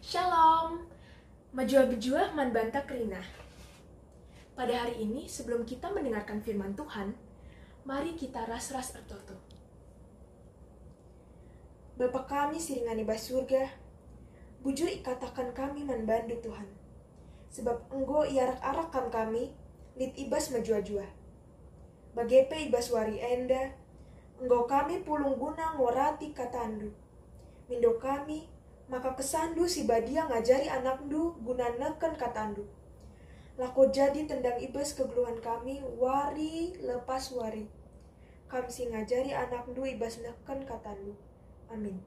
Shalom, Majua Bejua Manbanta Krina. Pada hari ini, sebelum kita mendengarkan firman Tuhan, mari kita ras-ras ertoto. Bapa kami siringani bas surga, bujur ikatakan kami manbandu Tuhan. Sebab enggo iarak-arak kam kami, lit ibas majua-jua. Bagepe ibas wari enda, enggo kami pulung guna ngorati katandu. Mindo kami, maka kesandu si badia ngajari anakdu guna neken katandu. Lako jadi tendang ibas kegeluhan kami, wari lepas wari. Kam si ngajari anakdu ibas neken katandu. Amin.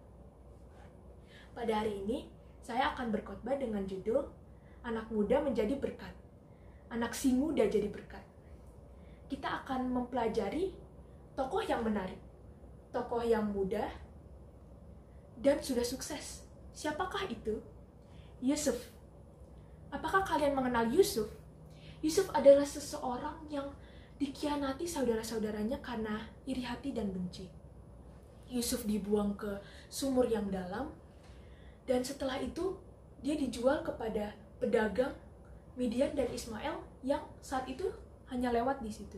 Pada hari ini, saya akan berkhotbah dengan judul Anak Muda Menjadi Berkat. Anak si muda jadi berkat. Kita akan mempelajari tokoh yang menarik, tokoh yang muda, dan sudah sukses. Siapakah itu? Yusuf. Apakah kalian mengenal Yusuf? Yusuf adalah seseorang yang dikhianati saudara-saudaranya karena iri hati dan benci. Yusuf dibuang ke sumur yang dalam, dan setelah itu dia dijual kepada pedagang Midian dan Ismail yang saat itu hanya lewat di situ.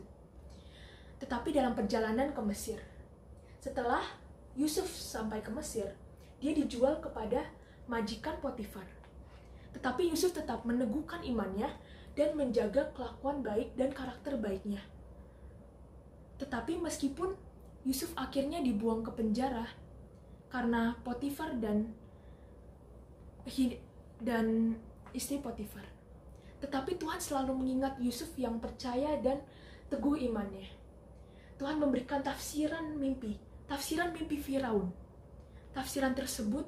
Tetapi dalam perjalanan ke Mesir, setelah Yusuf sampai ke Mesir, dia dijual kepada majikan Potifar. Tetapi Yusuf tetap meneguhkan imannya dan menjaga kelakuan baik dan karakter baiknya. Tetapi meskipun Yusuf akhirnya dibuang ke penjara karena Potifar dan dan istri Potifar. Tetapi Tuhan selalu mengingat Yusuf yang percaya dan teguh imannya. Tuhan memberikan tafsiran mimpi, tafsiran mimpi Firaun. Tafsiran tersebut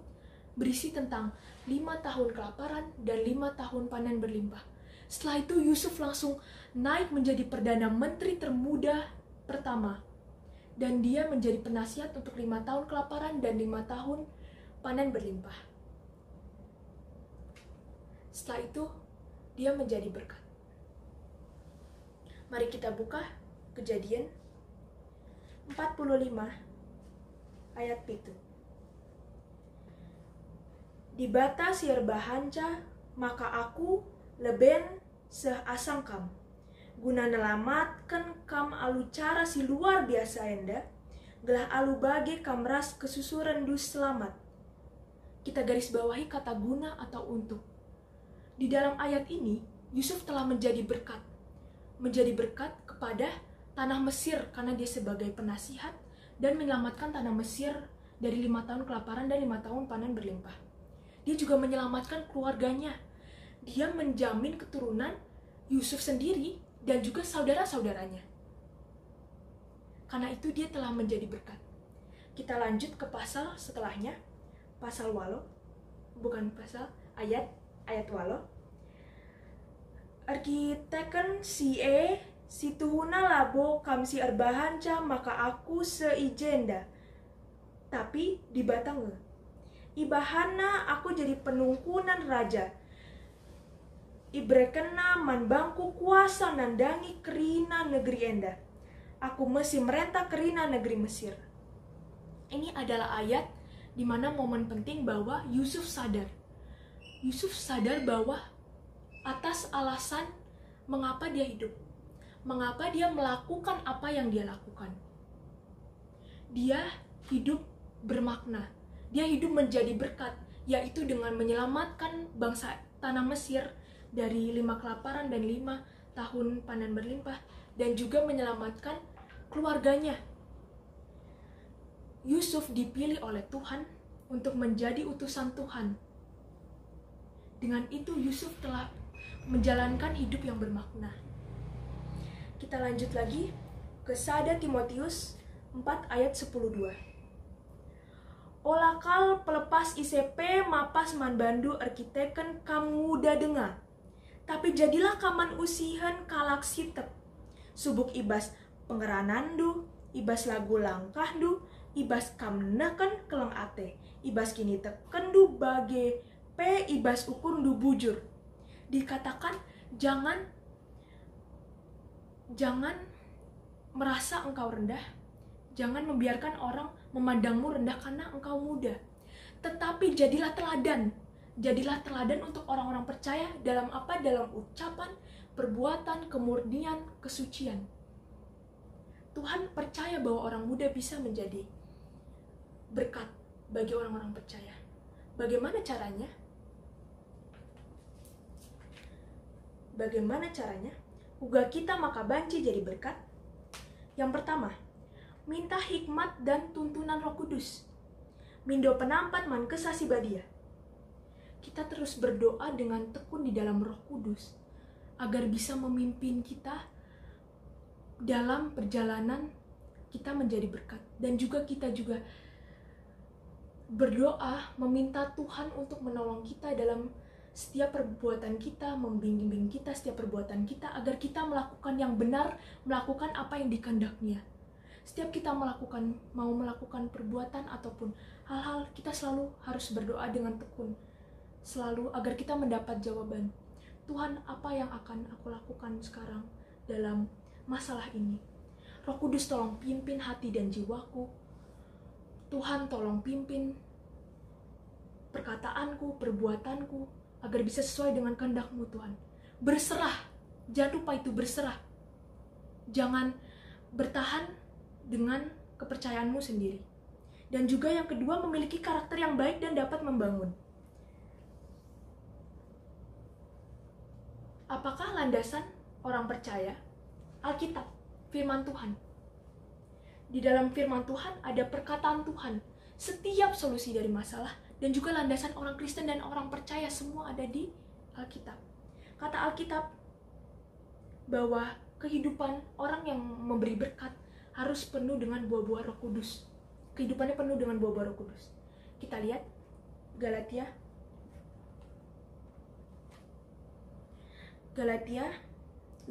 berisi tentang lima tahun kelaparan dan lima tahun panen berlimpah. Setelah itu Yusuf langsung naik menjadi perdana menteri termuda pertama. Dan dia menjadi penasihat untuk lima tahun kelaparan dan lima tahun panen berlimpah. Setelah itu, dia menjadi berkat. Mari kita buka kejadian 45 ayat itu. Di bata siar bahanca, maka aku leben seasang kam. Guna nelamatkan kam alu cara si luar biasa enda, gelah alu bagi kam ras kesusuran dus selamat. Kita garis bawahi kata guna atau untuk di dalam ayat ini, Yusuf telah menjadi berkat. Menjadi berkat kepada tanah Mesir karena dia sebagai penasihat dan menyelamatkan tanah Mesir dari lima tahun kelaparan dan lima tahun panen berlimpah. Dia juga menyelamatkan keluarganya. Dia menjamin keturunan Yusuf sendiri dan juga saudara-saudaranya. Karena itu dia telah menjadi berkat. Kita lanjut ke pasal setelahnya, pasal walo, bukan pasal ayat ayat walo arkiteken si e si tuhuna labo kam si erbahanca maka aku seijenda tapi di batang ibahana aku jadi penungkunan raja. Ibrekena man bangku kuasa nandangi kerina negeri enda. Aku mesti merentah kerina negeri Mesir. Ini adalah ayat di mana momen penting bahwa Yusuf sadar. Yusuf sadar bahwa atas alasan mengapa dia hidup, mengapa dia melakukan apa yang dia lakukan. Dia hidup bermakna, dia hidup menjadi berkat, yaitu dengan menyelamatkan bangsa tanah Mesir dari lima kelaparan dan lima tahun panen berlimpah, dan juga menyelamatkan keluarganya. Yusuf dipilih oleh Tuhan untuk menjadi utusan Tuhan dengan itu Yusuf telah menjalankan hidup yang bermakna. Kita lanjut lagi ke Sada Timotius 4 ayat 10.2. Olakal pelepas ICP mapas manbandu arkiteken muda dengar. Tapi jadilah kaman usihan kalak sitep. Subuk ibas pengeranandu, ibas lagu langkahdu, ibas kamnakan kelang ate, ibas kini tekendu bage P ibas ukur du bujur. Dikatakan jangan jangan merasa engkau rendah. Jangan membiarkan orang memandangmu rendah karena engkau muda. Tetapi jadilah teladan jadilah teladan untuk orang-orang percaya dalam apa? Dalam ucapan, perbuatan, kemurnian, kesucian. Tuhan percaya bahwa orang muda bisa menjadi berkat bagi orang-orang percaya. Bagaimana caranya? Bagaimana caranya? Uga kita maka banci jadi berkat. Yang pertama, minta hikmat dan tuntunan roh kudus. Mindo penampat man kesasi badia. Kita terus berdoa dengan tekun di dalam roh kudus agar bisa memimpin kita dalam perjalanan kita menjadi berkat dan juga kita juga berdoa meminta Tuhan untuk menolong kita dalam setiap perbuatan kita, membimbing kita setiap perbuatan kita agar kita melakukan yang benar, melakukan apa yang dikendaknya. Setiap kita melakukan mau melakukan perbuatan ataupun hal-hal kita selalu harus berdoa dengan tekun. Selalu agar kita mendapat jawaban. Tuhan, apa yang akan aku lakukan sekarang dalam masalah ini? Roh Kudus tolong pimpin hati dan jiwaku. Tuhan tolong pimpin perkataanku, perbuatanku, agar bisa sesuai dengan kehendakmu Tuhan. Berserah, jangan lupa itu berserah. Jangan bertahan dengan kepercayaanmu sendiri. Dan juga yang kedua memiliki karakter yang baik dan dapat membangun. Apakah landasan orang percaya? Alkitab, firman Tuhan. Di dalam firman Tuhan ada perkataan Tuhan. Setiap solusi dari masalah dan juga landasan orang Kristen dan orang percaya semua ada di Alkitab. Kata Alkitab bahwa kehidupan orang yang memberi berkat harus penuh dengan buah-buah Roh Kudus. Kehidupannya penuh dengan buah-buah Roh Kudus. Kita lihat Galatia Galatia 5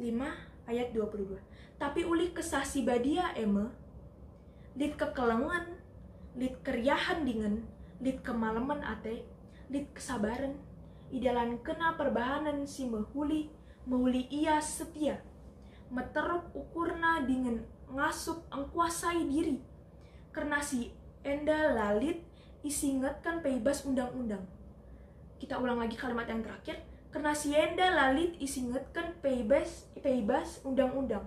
ayat 22. Tapi uli kesasi badia eme, lit kekelengan, lit keriahan dingen, lit kemalaman ate, lit kesabaran, idalan kena perbahanan si mehuli, mehuli ia setia, meteruk ukurna dengan ngasup engkuasai diri, karena si enda lalit isingetkan bebas undang-undang. Kita ulang lagi kalimat yang terakhir, karena si enda lalit isingetkan bebas bebas undang-undang.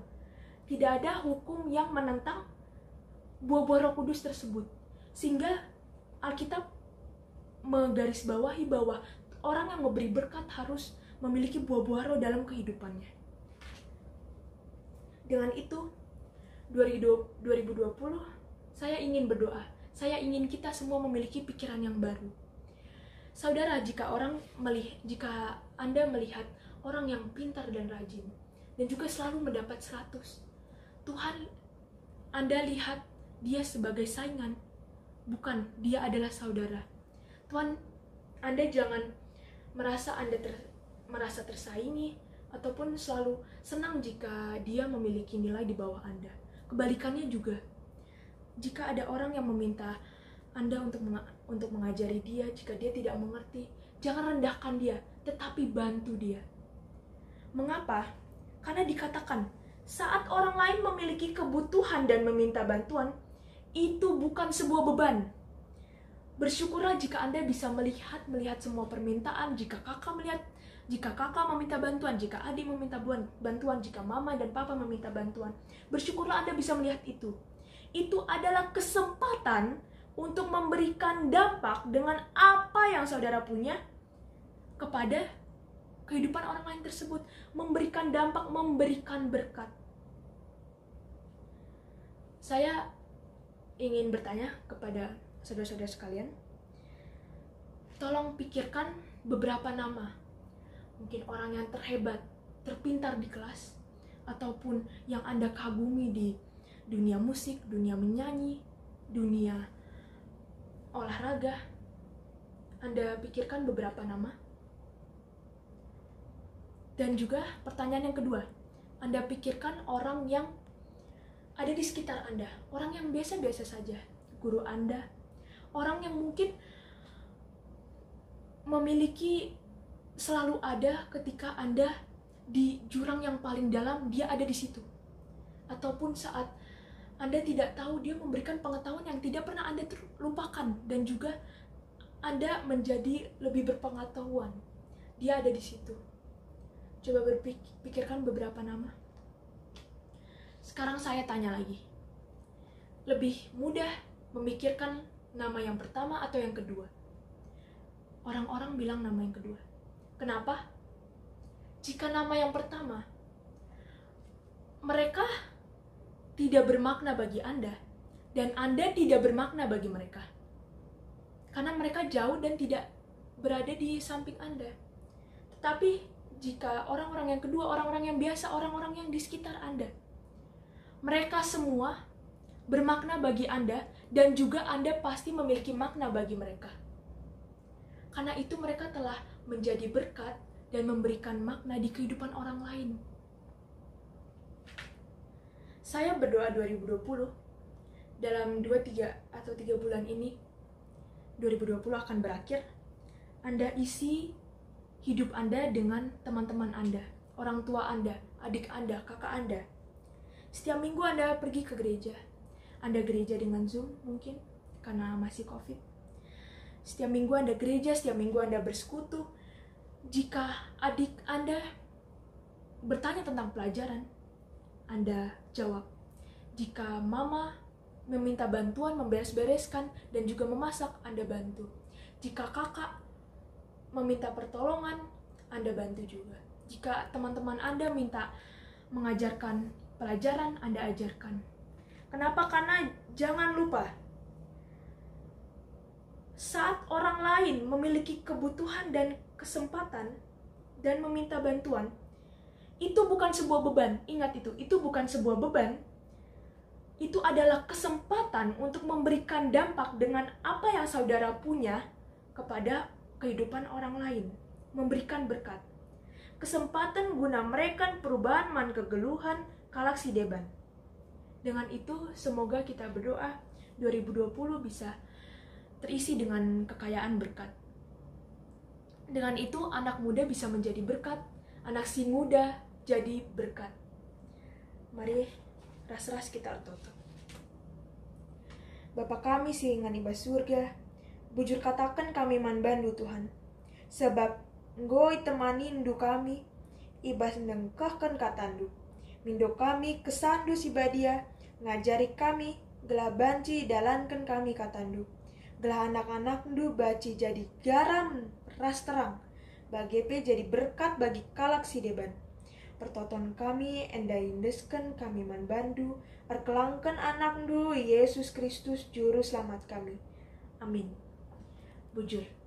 Tidak ada hukum yang menentang buah-buah roh kudus tersebut. Sehingga Alkitab menggarisbawahi bahwa orang yang memberi berkat harus memiliki buah-buah roh dalam kehidupannya. Dengan itu, 2020 saya ingin berdoa. Saya ingin kita semua memiliki pikiran yang baru. Saudara, jika orang melihat, jika Anda melihat orang yang pintar dan rajin dan juga selalu mendapat 100, Tuhan Anda lihat dia sebagai saingan bukan dia adalah saudara Tuhan Anda jangan merasa Anda ter, merasa tersaingi ataupun selalu senang jika dia memiliki nilai di bawah Anda kebalikannya juga. Jika ada orang yang meminta Anda untuk untuk mengajari dia jika dia tidak mengerti jangan rendahkan dia tetapi bantu dia. Mengapa? Karena dikatakan saat orang lain memiliki kebutuhan dan meminta bantuan itu bukan sebuah beban. Bersyukurlah jika Anda bisa melihat melihat semua permintaan, jika kakak melihat jika kakak meminta bantuan, jika adik meminta bantuan, jika mama dan papa meminta bantuan. Bersyukurlah Anda bisa melihat itu. Itu adalah kesempatan untuk memberikan dampak dengan apa yang saudara punya kepada kehidupan orang lain tersebut, memberikan dampak, memberikan berkat. Saya ingin bertanya kepada saudara-saudara sekalian, tolong pikirkan beberapa nama. Mungkin orang yang terhebat, terpintar di kelas, ataupun yang Anda kagumi di dunia musik, dunia menyanyi, dunia olahraga. Anda pikirkan beberapa nama. Dan juga pertanyaan yang kedua, Anda pikirkan orang yang ada di sekitar Anda, orang yang biasa-biasa saja, guru Anda, orang yang mungkin memiliki selalu ada ketika Anda di jurang yang paling dalam, dia ada di situ. Ataupun saat Anda tidak tahu, dia memberikan pengetahuan yang tidak pernah Anda lupakan dan juga Anda menjadi lebih berpengetahuan. Dia ada di situ. Coba berpikirkan beberapa nama. Sekarang saya tanya lagi. Lebih mudah memikirkan nama yang pertama atau yang kedua? Orang-orang bilang nama yang kedua. Kenapa? Jika nama yang pertama, mereka tidak bermakna bagi Anda, dan Anda tidak bermakna bagi mereka. Karena mereka jauh dan tidak berada di samping Anda. Tetapi jika orang-orang yang kedua, orang-orang yang biasa, orang-orang yang di sekitar Anda, mereka semua bermakna bagi Anda dan juga Anda pasti memiliki makna bagi mereka. Karena itu mereka telah menjadi berkat dan memberikan makna di kehidupan orang lain. Saya berdoa 2020 dalam 2 3 atau 3 bulan ini 2020 akan berakhir. Anda isi hidup Anda dengan teman-teman Anda, orang tua Anda, adik Anda, kakak Anda. Setiap minggu Anda pergi ke gereja. Anda gereja dengan Zoom mungkin karena masih Covid. Setiap minggu Anda gereja, setiap minggu Anda bersekutu, jika adik Anda bertanya tentang pelajaran, Anda jawab. Jika mama meminta bantuan memberes-bereskan dan juga memasak, Anda bantu. Jika kakak meminta pertolongan, Anda bantu juga. Jika teman-teman Anda minta mengajarkan pelajaran, Anda ajarkan. Kenapa? Karena jangan lupa, saat orang lain memiliki kebutuhan dan kesempatan dan meminta bantuan, itu bukan sebuah beban. Ingat itu, itu bukan sebuah beban. Itu adalah kesempatan untuk memberikan dampak dengan apa yang saudara punya kepada kehidupan orang lain, memberikan berkat. Kesempatan guna mereka perubahan man kegeluhan kalaksi deban. Dengan itu, semoga kita berdoa 2020 bisa terisi dengan kekayaan berkat. Dengan itu anak muda bisa menjadi berkat, anak si muda jadi berkat. Mari ras-ras kita tutup. Bapa kami singan iba surga, bujur katakan kami man bandu Tuhan. Sebab ngoi temani ndu kami, ibas nengkahkan katandu. Mindo kami kesandu si badia, ngajari kami, gelabanci dalankan kami katandu. Gelah anak-anak ndu baci jadi garam ras terang. Bagi jadi berkat bagi kalak si deban. Pertoton kami endai indesken kami man bandu. Perkelangkan anak Yesus Kristus juru selamat kami. Amin. Bujur.